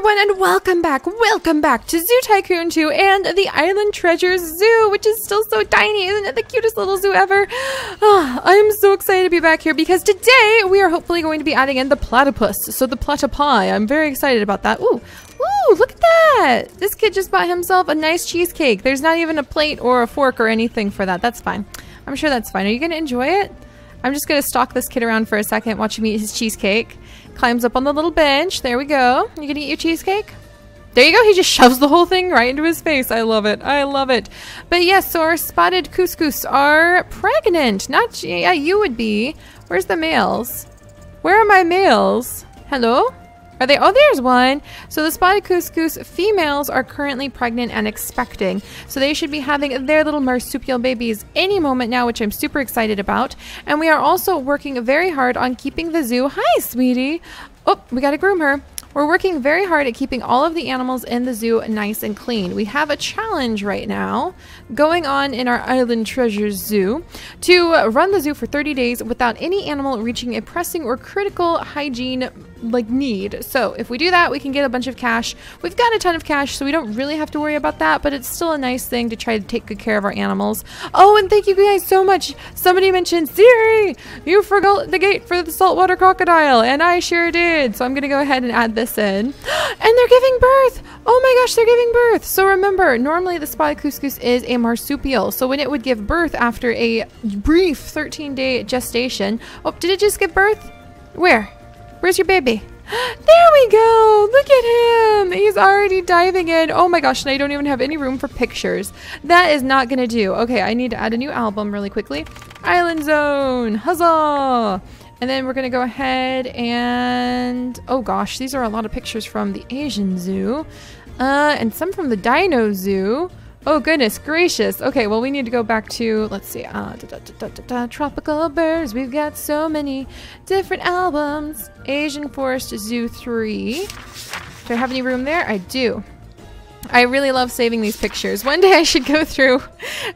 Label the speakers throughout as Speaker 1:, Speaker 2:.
Speaker 1: everyone and welcome back, welcome back to Zoo Tycoon 2 and the Island Treasures Zoo, which is still so tiny, isn't it the cutest little zoo ever? Ah, oh, I'm so excited to be back here because today we are hopefully going to be adding in the platypus, so the platypi. I'm very excited about that. Ooh, ooh, look at that! This kid just bought himself a nice cheesecake. There's not even a plate or a fork or anything for that. That's fine. I'm sure that's fine. Are you going to enjoy it? I'm just going to stalk this kid around for a second, watch him eat his cheesecake. Climbs up on the little bench. There we go. You gonna eat your cheesecake? There you go. He just shoves the whole thing right into his face. I love it. I love it. But yes, so our spotted cuscus are pregnant. Not, yeah, you would be. Where's the males? Where are my males? Hello? Are they? Oh, there's one. So the spotted cuscus females are currently pregnant and expecting. So they should be having their little marsupial babies any moment now, which I'm super excited about. And we are also working very hard on keeping the zoo. Hi, sweetie. Oh, we got to groom her. We're working very hard at keeping all of the animals in the zoo nice and clean. We have a challenge right now going on in our Island Treasures Zoo to run the zoo for 30 days without any animal reaching a pressing or critical hygiene like need. So if we do that, we can get a bunch of cash. We've got a ton of cash, so we don't really have to worry about that, but it's still a nice thing to try to take good care of our animals. Oh, and thank you guys so much. Somebody mentioned, Seri, you forgot the gate for the saltwater crocodile, and I sure did. So I'm to go ahead and add this in. And they're giving birth. Oh my gosh, they're giving birth. So remember, normally the spotted cuscus is a marsupial. So when it would give birth after a brief 13 day gestation, oh, did it just give birth? Where? Where's your baby? There we go! Look at him! He's already diving in. Oh my gosh, and I don't even have any room for pictures. That is not gonna do. Okay, I need to add a new album really quickly. Island Zone! Huzzah! And then we're gonna go ahead and... Oh gosh, these are a lot of pictures from the Asian Zoo. Uh, and some from the Dino Zoo. Oh goodness gracious. Okay, well we need to go back to, let's see, uh, da, da, da, Tropical Birds. We've got so many different albums. Asian Forest Zoo 3. Do I have any room there? I do. I really love saving these pictures. One day I should go through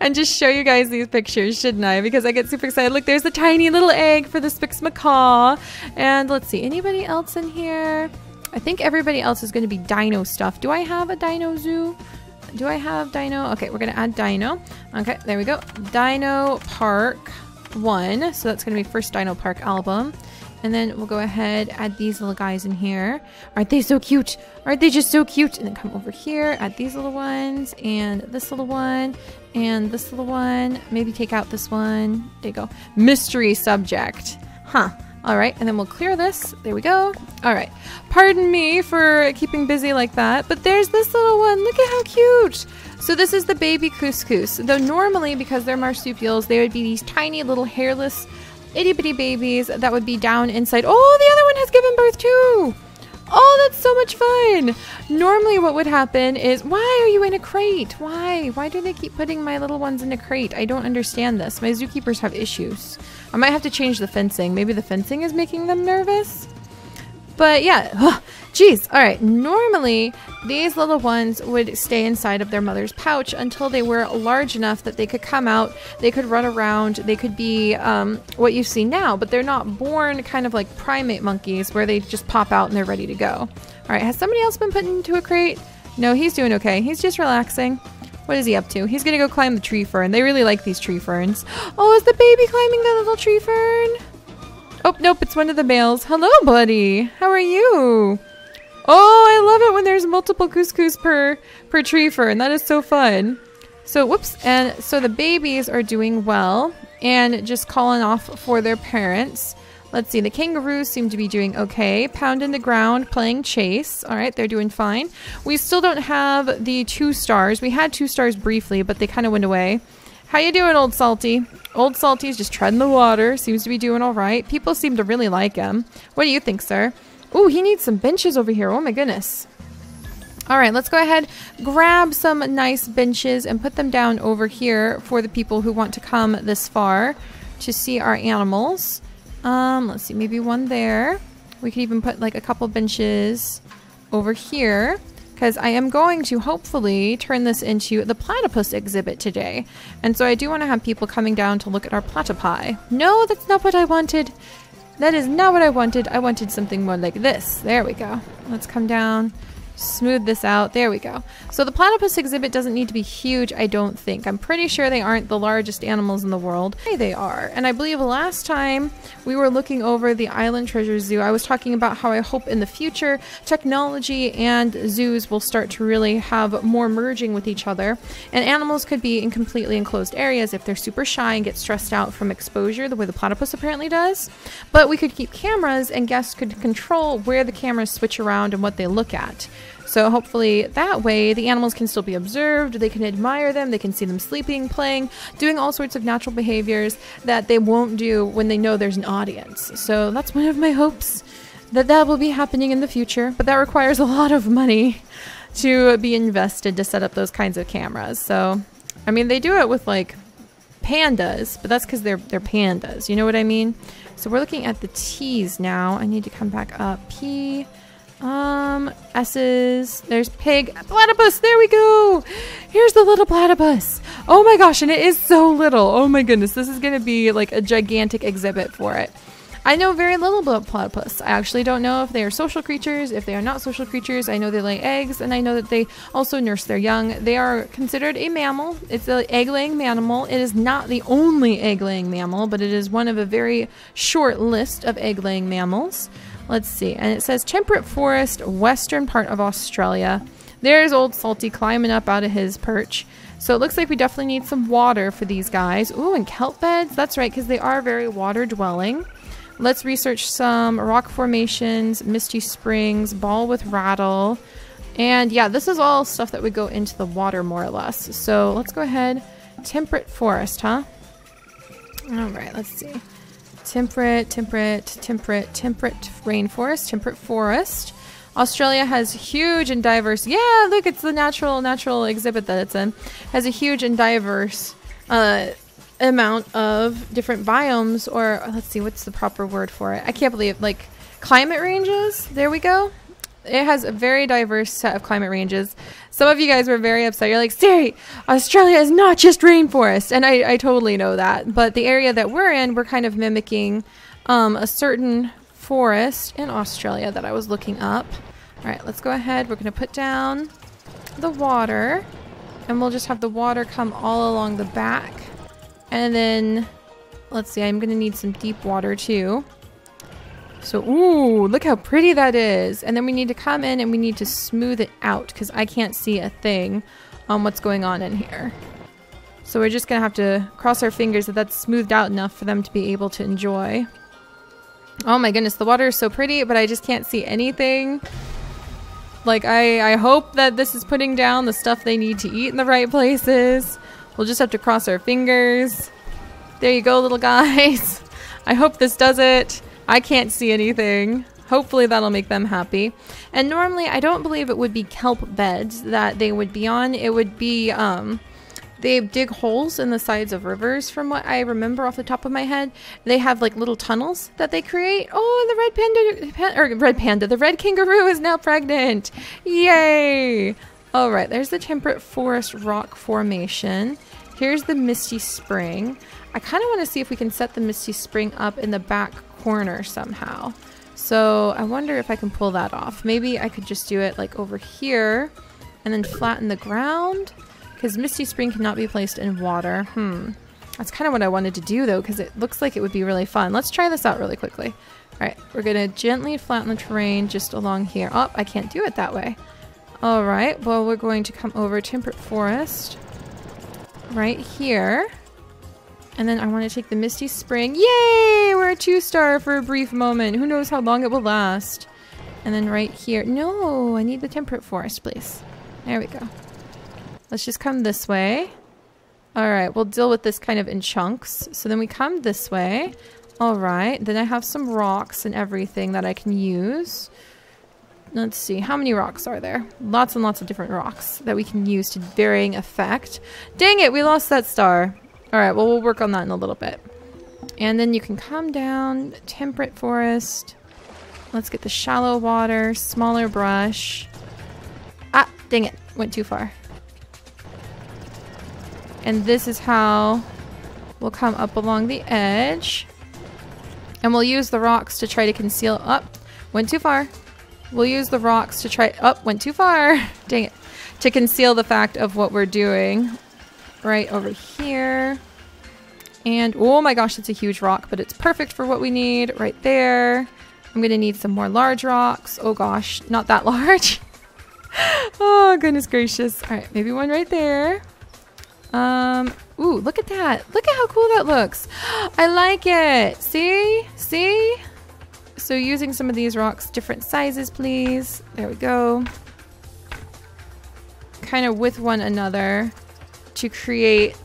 Speaker 1: and just show you guys these pictures, shouldn't I? Because I get super excited. Look, there's a tiny little egg for the Spix Macaw. And let's see, anybody else in here? I think everybody else is going to be dino stuff. Do I have a dino zoo? Do I have Dino? Okay, we're gonna add Dino. Okay, there we go. Dino Park 1. So that's gonna be first Dino Park album. And then we'll go ahead, add these little guys in here. Aren't they so cute? Aren't they just so cute? And then come over here, add these little ones, and this little one, and this little one. Maybe take out this one. There you go. Mystery subject. Huh. All right, and then we'll clear this. There we go. All right. Pardon me for keeping busy like that, but there's this little one. Look at how cute. So this is the baby cuscus. Though normally, because they're marsupials, they would be these tiny little hairless itty bitty babies that would be down inside. Oh, the other one has given birth too. Oh, that's so much fun. Normally what would happen is, why are you in a crate? Why? Why do they keep putting my little ones in a crate? I don't understand this. My zookeepers have issues. I might have to change the fencing. Maybe the fencing is making them nervous? But yeah, jeez. All right, normally these little ones would stay inside of their mother's pouch until they were large enough that they could come out, they could run around, they could be um, what you see now, but they're not born kind of like primate monkeys where they just pop out and they're ready to go. All right, has somebody else been put into a crate? No, he's doing okay. He's just relaxing. What is he up to? He's gonna go climb the tree fern. They really like these tree ferns. Oh, is the baby climbing the little tree fern? Oh, nope, it's one of the males. Hello, buddy. How are you? Oh, I love it when there's multiple cuscus per, per tree fern. That is so fun. So, whoops. And so the babies are doing well and just calling off for their parents. Let's see, the kangaroos seem to be doing okay. Pound in the ground, playing chase. All right, they're doing fine. We still don't have the two stars. We had two stars briefly, but they kind of went away. How you doing, Old Salty? Old Salty's just treading the water. Seems to be doing all right. People seem to really like him. What do you think, sir? Ooh, he needs some benches over here. Oh my goodness. All right, let's go ahead, grab some nice benches and put them down over here for the people who want to come this far to see our animals. Um, let's see, maybe one there. We could even put like a couple benches over here because I am going to hopefully turn this into the platypus exhibit today. And so I do want to have people coming down to look at our platypi. No, that's not what I wanted. That is not what I wanted. I wanted something more like this. There we go. Let's come down smooth this out. There we go. So the platypus exhibit doesn't need to be huge, I don't think. I'm pretty sure they aren't the largest animals in the world. Hey, they are. And I believe last time we were looking over the Island Treasure Zoo, I was talking about how I hope in the future technology and zoos will start to really have more merging with each other. And animals could be in completely enclosed areas if they're super shy and get stressed out from exposure, the way the platypus apparently does. But we could keep cameras and guests could control where the cameras switch around and what they look at. So hopefully that way the animals can still be observed, they can admire them, they can see them sleeping, playing, doing all sorts of natural behaviors that they won't do when they know there's an audience. So that's one of my hopes that that will be happening in the future, but that requires a lot of money to be invested to set up those kinds of cameras. So, I mean, they do it with like pandas, but that's because they're they're pandas. You know what I mean? So we're looking at the T's now. I need to come back up. P. Um, S's. There's pig. Platypus. There we go. Here's the little platypus. Oh my gosh, and it is so little. Oh my goodness. This is going to be like a gigantic exhibit for it. I know very little about platypus. I actually don't know if they are social creatures, if they are not social creatures. I know they lay eggs, and I know that they also nurse their young. They are considered a mammal. It's an egg-laying mammal. It is not the only egg-laying mammal, but it is one of a very short list of egg-laying mammals. Let's see. And it says temperate forest, western part of Australia. There's old Salty climbing up out of his perch. So it looks like we definitely need some water for these guys. Ooh, and kelp beds. That's right, because they are very water dwelling. Let's research some rock formations, misty springs, ball with rattle. And yeah, this is all stuff that would go into the water more or less. So let's go ahead. Temperate forest, huh? All right, let's see. Temperate, temperate, temperate, temperate rainforest, temperate forest. Australia has huge and diverse. Yeah, look, it's the natural natural exhibit that it's in. Has a huge and diverse uh, amount of different biomes, or let's see, what's the proper word for it? I can't believe like climate ranges. There we go. It has a very diverse set of climate ranges. Some of you guys were very upset. You're like, Seri, Australia is not just rainforest. And I, I totally know that. But the area that we're in, we're kind of mimicking um, a certain forest in Australia that I was looking up. All right, let's go ahead. We're going to put down the water. And we'll just have the water come all along the back. And then, let's see, I'm going to need some deep water too. So, ooh, look how pretty that is. And then we need to come in and we need to smooth it out because I can't see a thing on what's going on in here. So we're just going to have to cross our fingers that that's smoothed out enough for them to be able to enjoy. Oh my goodness, the water is so pretty, but I just can't see anything. Like, I, I hope that this is putting down the stuff they need to eat in the right places. We'll just have to cross our fingers. There you go, little guys. I hope this does it. I can't see anything. Hopefully that'll make them happy. And normally I don't believe it would be kelp beds that they would be on. It would be, um, they dig holes in the sides of rivers from what I remember off the top of my head. They have like little tunnels that they create. Oh, the red panda, or red panda, the red kangaroo is now pregnant. Yay! All right, there's the temperate forest rock formation. Here's the misty spring. I kind of want to see if we can set the misty spring up in the back corner somehow. So I wonder if I can pull that off. Maybe I could just do it like over here and then flatten the ground because Misty Spring cannot be placed in water. Hmm. That's kind of what I wanted to do though because it looks like it would be really fun. Let's try this out really quickly. All right, we're going to gently flatten the terrain just along here. Oh, I can't do it that way. All right, well, we're going to come over Temperate Forest right here. And then I want to take the Misty Spring. Yay! We're a two star for a brief moment. Who knows how long it will last. And then right here. No, I need the Temperate Forest, please. There we go. Let's just come this way. Alright, we'll deal with this kind of in chunks. So then we come this way. Alright, then I have some rocks and everything that I can use. Let's see, how many rocks are there? Lots and lots of different rocks that we can use to varying effect. Dang it, we lost that star. Alright, well, we'll work on that in a little bit. And then you can come down, temperate forest. Let's get the shallow water, smaller brush. Ah, dang it, went too far. And this is how we'll come up along the edge. And we'll use the rocks to try to conceal up. Oh, went too far. We'll use the rocks to try... Up, oh, went too far. Dang it. To conceal the fact of what we're doing. Right over here. And, oh my gosh, it's a huge rock, but it's perfect for what we need right there. I'm to need some more large rocks. Oh gosh, not that large. oh, goodness gracious. All right, maybe one right there. Um, ooh, look at that. Look at how cool that looks. I like it. See? See? So using some of these rocks, different sizes, please. There we go. Kind of with one another to create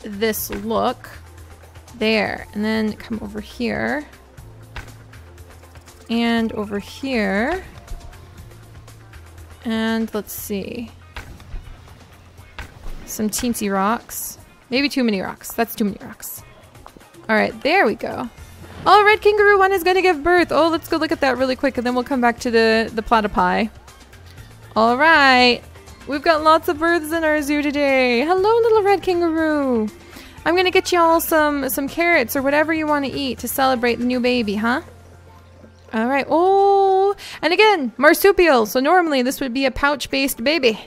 Speaker 1: this look. There. And then come over here. And over here. And let's see. Some teensy rocks. Maybe too many rocks. That's too many rocks. Alright, there we go. Oh, red kangaroo one is going to give birth. Oh, let's go look at that really quick and then we'll come back to the, the platypi. Alright. We've got lots of birds in our zoo today. Hello, little red kangaroo. I'm to get y'all some, some carrots or whatever you want to eat to celebrate the new baby, huh? Alright. Oh, and again, marsupial. So normally this would be a pouch-based baby.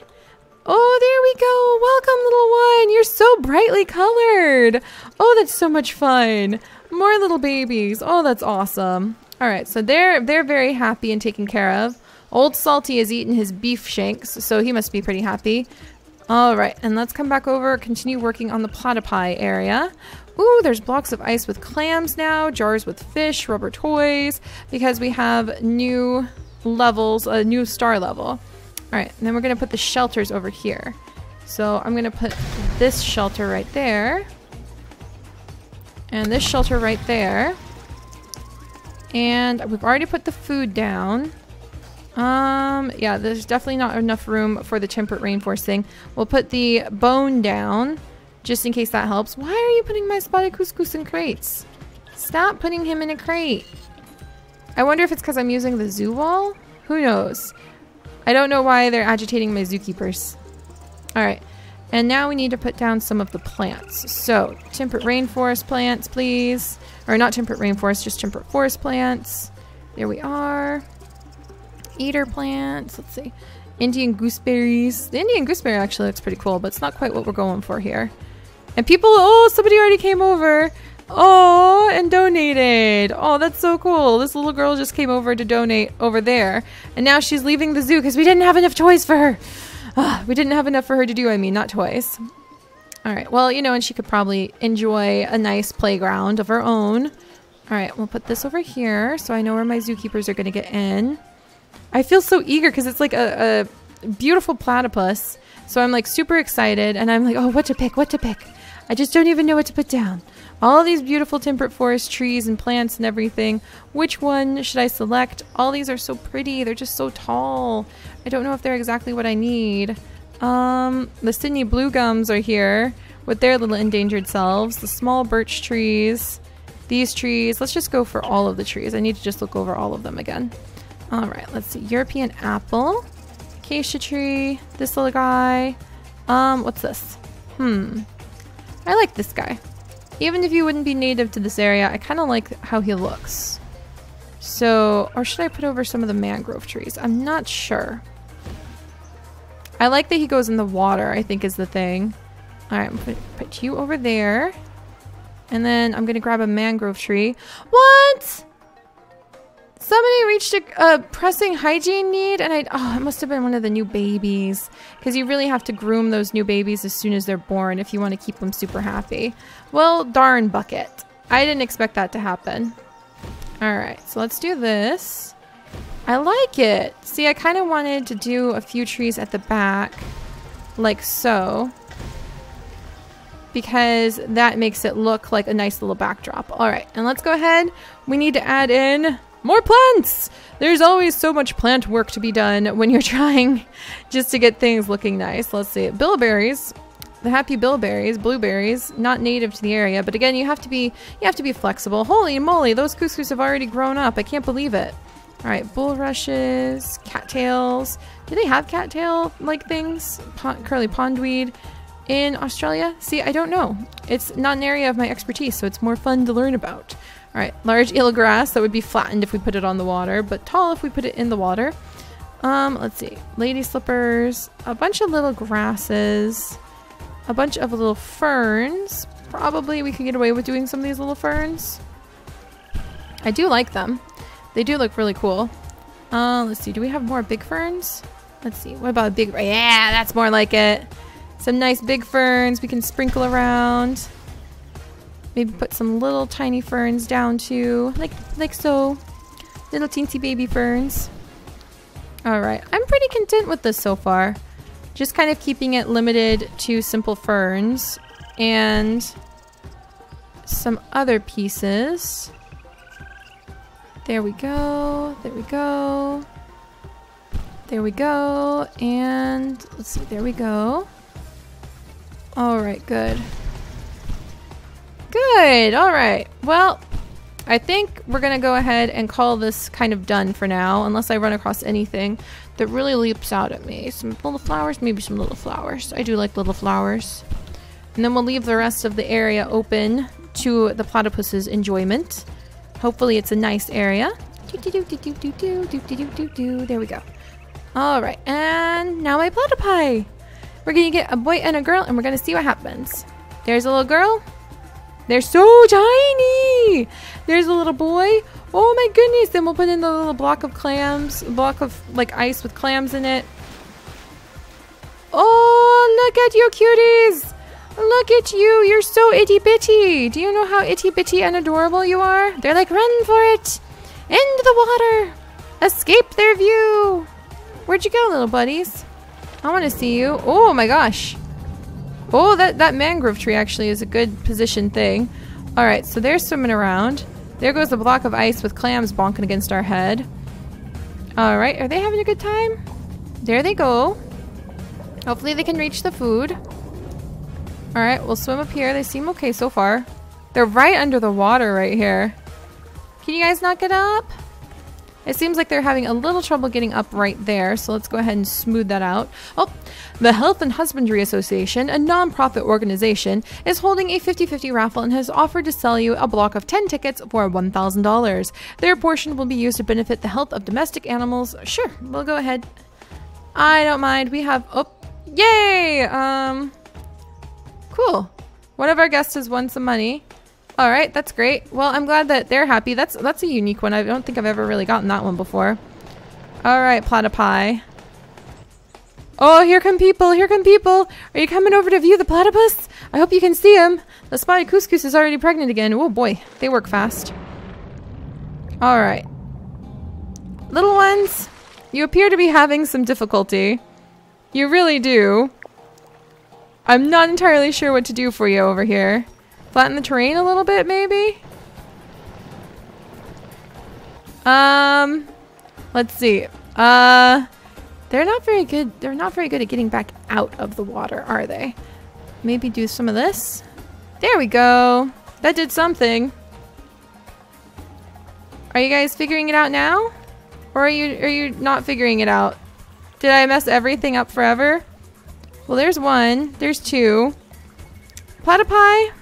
Speaker 1: Oh, there we go. Welcome, little one. You're so brightly colored. Oh, that's so much fun. More little babies. Oh, that's awesome. All right, so they're they're very happy and taken care of. Old Salty has eaten his beef shanks, so he must be pretty happy. All right, and let's come back over, continue working on the platypi area. Ooh, there's blocks of ice with clams now, jars with fish, rubber toys, because we have new levels, a new star level. All right, and then we're gonna put the shelters over here. So I'm gonna put this shelter right there. And this shelter right there. And we've already put the food down. Um, yeah, there's definitely not enough room for the temperate rainforest thing. We'll put the bone down, just in case that helps. Why are you putting my spotted cuscus in crates? Stop putting him in a crate. I wonder if it's because I'm using the zoo wall? Who knows? I don't know why they're agitating my zookeepers. Alright. And now we need to put down some of the plants. So, temperate rainforest plants, please. Or not temperate rainforest, just temperate forest plants. There we are. Eater plants, let's see. Indian gooseberries. The Indian gooseberry actually looks pretty cool, but it's not quite what we're going for here. And people, oh, somebody already came over. Oh, and donated. Oh, that's so cool. This little girl just came over to donate over there. And now she's leaving the zoo because we didn't have enough toys for her. Uh, we didn't have enough for her to do, I mean, not toys. All right, well, you know, and she could probably enjoy a nice playground of her own. All right, we'll put this over here so I know where my zookeepers are going to get in. I feel so eager because it's like a, a beautiful platypus. So I'm like super excited and I'm like, oh, what to pick, what to pick. I just don't even know what to put down. All these beautiful temperate forest trees and plants and everything. Which one should I select? All these are so pretty. They're just so tall. I don't know if they're exactly what I need. Um, the Sydney blue gums are here with their little endangered selves. The small birch trees. These trees. Let's just go for all of the trees. I need to just look over all of them again. All right, let's see. European apple. Acacia tree. This little guy. Um, what's this? Hmm. I like this guy. Even if you wouldn't be native to this area, I kind of like how he looks. So, or should I put over some of the mangrove trees? I'm not sure. I like that he goes in the water, I think is the thing. Alright, I'm going put you over there. And then I'm to grab a mangrove tree. What? Somebody reached a, a, pressing hygiene need, and I oh, it must have been one of the new babies because you really have to groom those new babies as soon as they're born if you want to keep them super happy. Well, darn bucket. I didn't expect that to happen. All right, so let's do this. I like it. See, I kind of wanted to do a few trees at the back, like so, because that makes it look like a nice little backdrop. All right, and let's go ahead. We need to add in more plants! There's always so much plant work to be done when you're trying just to get things looking nice. Let's see. Bilberries. The happy bilberries, blueberries, not native to the area, but again, you have to be you have to be flexible. Holy moly, those cuscus have already grown up. I can't believe it. All right, bulrushes, cattails. Do they have cattail like things? Pond, curly pondweed in Australia? See, I don't know. It's not an area of my expertise, so it's more fun to learn about. Alright, large eelgrass that would be flattened if we put it on the water, but tall if we put it in the water. Um, let's see. Lady slippers, a bunch of little grasses, a bunch of little ferns. Probably we could get away with doing some of these little ferns. I do like them. They do look really cool. Uh, let's see. Do we have more big ferns? Let's see. What about a big... Yeah, that's more like it. Some nice big ferns we can sprinkle around. Maybe put some little tiny ferns down too. Like, like so. Little teensy baby ferns. Alright. I'm pretty content with this so far. Just kind of keeping it limited to simple ferns. And some other pieces. There we go. There we go. There we go. And let's see. There we go. All right, good. Good. All right. Well, I think we're going to go ahead and call this kind of done for now, unless I run across anything that really leaps out at me. Some little flowers, maybe some little flowers. I do like little flowers. And then we'll leave the rest of the area open to the platypus's enjoyment. Hopefully it's a nice area. There we go. All right, and now my platypi. We're gonna get a boy and a girl, and we're gonna see what happens. There's a little girl. They're so tiny. There's a little boy. Oh my goodness. Then we'll put in the little block of clams, block of like ice with clams in it. Oh, look at you cuties. Look at you, you're so itty bitty. Do you know how itty bitty and adorable you are? They're like, run for it. Into the water. Escape their view. Where'd you go, little buddies? I want to see you. Oh my gosh. Oh, that, that mangrove tree actually is a good position thing. Alright, so they're swimming around. There goes the block of ice with clams bonking against our head. Alright, are they having a good time? There they go. Hopefully they can reach the food. Alright, we'll swim up here. They seem okay so far. They're right under the water right here. Can you guys not get up? It seems like they're having a little trouble getting up right there, so let's go ahead and smooth that out. Oh, the Health and Husbandry Association, a non-profit organization, is holding a 50-50 raffle and has offered to sell you a block of 10 tickets for $1,000. Their portion will be used to benefit the health of domestic animals. Sure, we'll go ahead. I don't mind. We have... Oh, yay! Um... Cool. One of our guests has won some money. All right, that's great. Well, I'm glad that they're happy. That's that's a unique one. I don't think I've ever really gotten that one before. All right, platypi. Oh, here come people. Here come people. Are you coming over to view the platypus? I hope you can see him. The spotted cuscus is already pregnant again. Oh boy, they work fast. All right. Little ones, you appear to be having some difficulty. You really do. I'm not entirely sure what to do for you over here. Flatten the terrain a little bit, maybe? Um, let's see. Uh, they're not very good. They're not very good at getting back out of the water, are they? Maybe do some of this. There we go. That did something. Are you guys figuring it out now? Or are you are you not figuring it out? Did I mess everything up forever? Well, there's one. There's two. Platypi?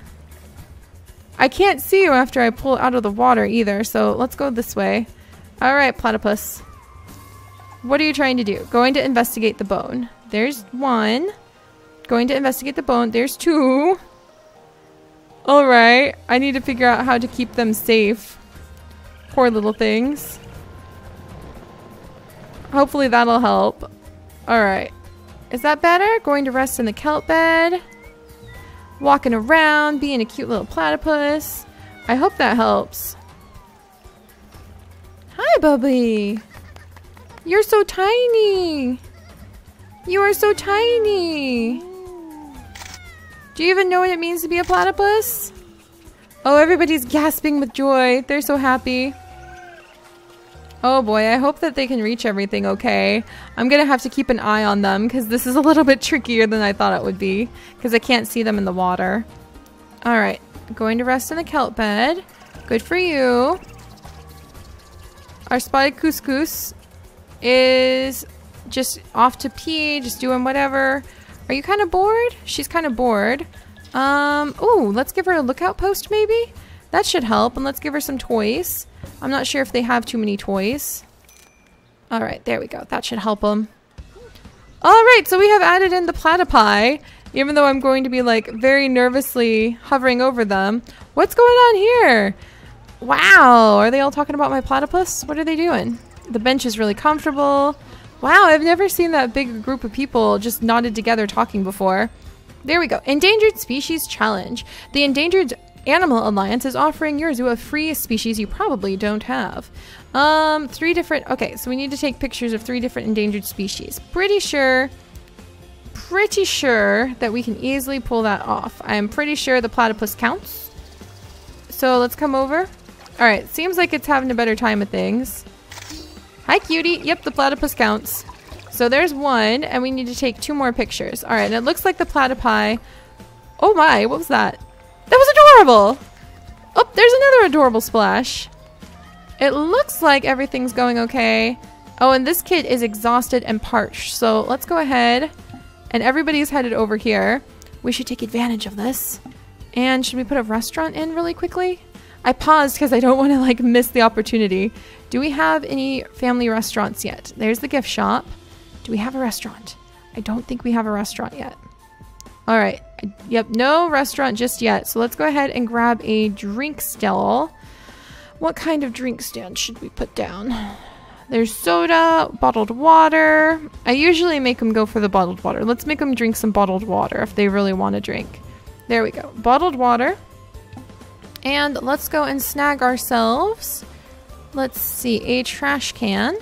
Speaker 1: I can't see you after I pull out of the water either, so let's go this way. Alright, platypus. What are you trying to do? Going to investigate the bone. There's one. Going to investigate the bone. There's two. Alright. I need to figure out how to keep them safe. Poor little things. Hopefully that'll help. Alright. Is that better? Going to rest in the kelp bed. Walking around, being a cute little platypus. I hope that helps. Hi, Bubby. You're so tiny. You are so tiny. Do you even know what it means to be a platypus? Oh, everybody's gasping with joy. They're so happy. Oh boy, I hope that they can reach everything okay. I'm gonna have to keep an eye on them because this is a little bit trickier than I thought it would be because I can't see them in the water. Alright, going to rest in the kelp bed. Good for you. Our spotted cuscus is just off to pee, just doing whatever. Are you kind of bored? She's kind of bored. Um, ooh, let's give her a lookout post maybe? That should help. And let's give her some toys. I'm not sure if they have too many toys. All right, there we go. That should help them. All right, so we have added in the platypi, even though I'm going to be like very nervously hovering over them. What's going on here? Wow, are they all talking about my platypus? What are they doing? The bench is really comfortable. Wow, I've never seen that big group of people just knotted together talking before. There we go. Endangered Species Challenge. The Endangered Animal Alliance is offering your zoo a free species you probably don't have. Um, three different, okay, so we need to take pictures of three different endangered species. Pretty sure, pretty sure that we can easily pull that off. I'm pretty sure the platypus counts. So let's come over. All right, seems like it's having a better time of things. Hi, cutie. Yep, the platypus counts. So there's one, and we need to take two more pictures. All right, and it looks like the platypi. Oh my, what was that? That was adorable! Oh, there's another adorable splash. It looks like everything's going okay. Oh, and this kid is exhausted and parched. So let's go ahead. And everybody's headed over here. We should take advantage of this. And should we put a restaurant in really quickly? I paused because I don't want to like miss the opportunity. Do we have any family restaurants yet? There's the gift shop. Do we have a restaurant? I don't think we have a restaurant yet. All right. Yep, no restaurant just yet. So let's go ahead and grab a drink stall. What kind of drink stand should we put down? There's soda, bottled water. I usually make them go for the bottled water. Let's make them drink some bottled water if they really want to drink. There we go. Bottled water. And let's go and snag ourselves. Let's see, a trash can.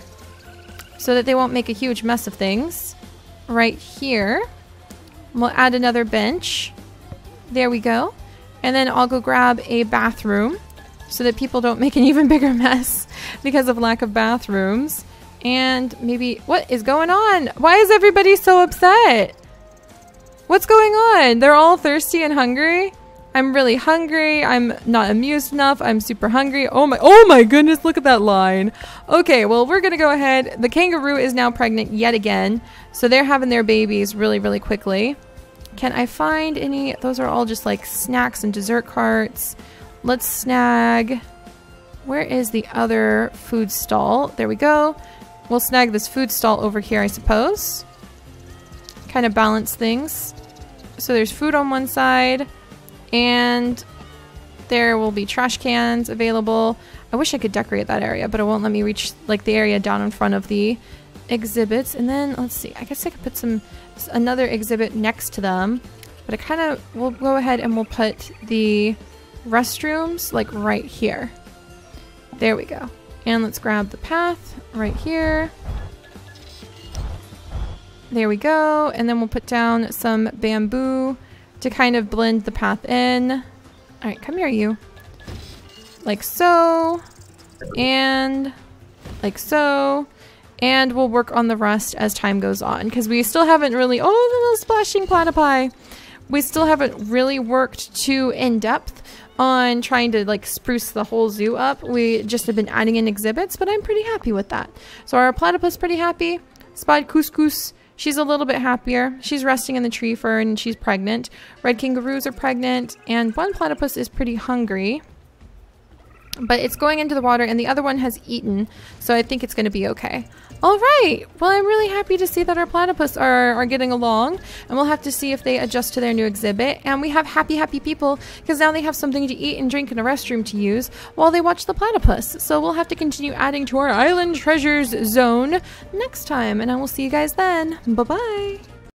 Speaker 1: So that they won't make a huge mess of things. Right here. We'll add another bench. There we go. And then I'll go grab a bathroom so that people don't make an even bigger mess because of lack of bathrooms. And maybe, what is going on? Why is everybody so upset? What's going on? They're all thirsty and hungry? I'm really hungry. I'm not amused enough. I'm super hungry. Oh my, oh my goodness, look at that line. Okay, well, we're gonna go ahead. The kangaroo is now pregnant yet again. So they're having their babies really, really quickly. Can I find any? Those are all just like snacks and dessert carts. Let's snag. Where is the other food stall? There we go. We'll snag this food stall over here, I suppose. Kind of balance things. So there's food on one side, and there will be trash cans available. I wish I could decorate that area, but it won't let me reach like the area down in front of the exhibits. And then let's see, I guess I could put some another exhibit next to them. But I kind of we'll go ahead and we'll put the restrooms like right here. There we go. And let's grab the path right here. There we go. And then we'll put down some bamboo to kind of blend the path in. All right, come here, you. Like so. And like so. And we'll work on the rest as time goes on because we still haven't really, oh, the little splashing platypi. We still haven't really worked too in depth on trying to like spruce the whole zoo up. We just have been adding in exhibits, but I'm pretty happy with that. So our platypus pretty happy. Spotted cuscus, she's a little bit happier. She's resting in the tree fern and she's pregnant. Red kangaroos are pregnant and one platypus is pretty hungry. But it's going into the water and the other one has eaten, so I think it's going to be okay. All right. Well, I'm really happy to see that our platypus are, are getting along, and we'll have to see if they adjust to their new exhibit. And we have happy, happy people because now they have something to eat and drink in a restroom to use while they watch the platypus. So we'll have to continue adding to our island treasures zone next time, and I will see you guys then. Bye bye.